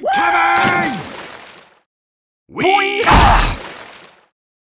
coming! Boing!